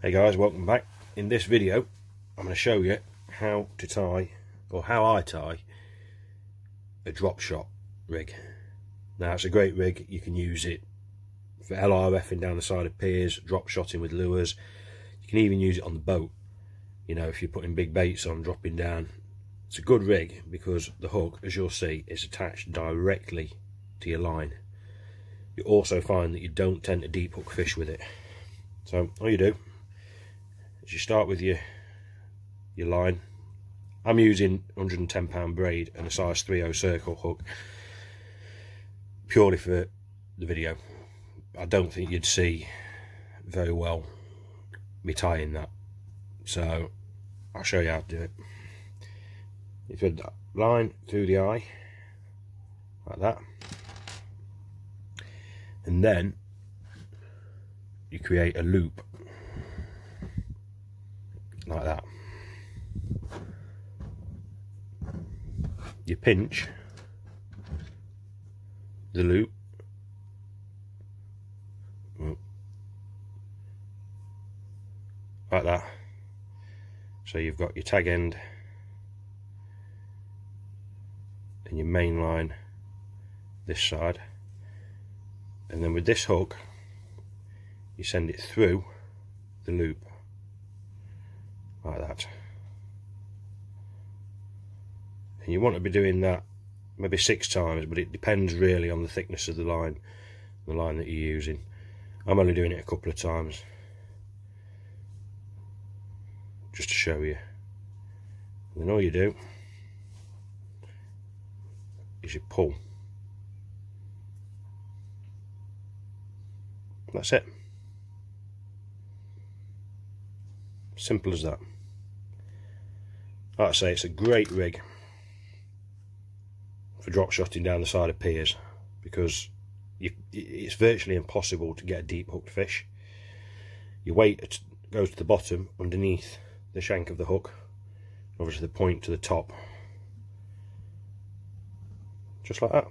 guys, welcome back. In this video I'm going to show you how to tie or how I tie a drop shot rig. Now it's a great rig, you can use it for LRFing down the side of piers, drop shotting with lures, you can even use it on the boat, you know if you're putting big baits on, dropping down. It's a good rig because the hook, as you'll see, is attached directly to your line. You also find that you don't tend to deep hook fish with it. So all you do is you start with your your line. I'm using 110 pound braid and a size 30 circle hook purely for the video. I don't think you'd see very well me tying that. So I'll show you how to do it. You thread that line through the eye like that and then you create a loop like that. You pinch the loop like that. So you've got your tag end and your main line this side and then with this hook you send it through the loop like that. And you want to be doing that maybe six times but it depends really on the thickness of the line the line that you're using. I'm only doing it a couple of times just to show you. And then all you do is you pull. That's it. Simple as that. Like I say, it's a great rig for drop shotting down the side of piers because you, it's virtually impossible to get a deep hooked fish. Your weight goes to the bottom underneath the shank of the hook, obviously the point to the top, just like that.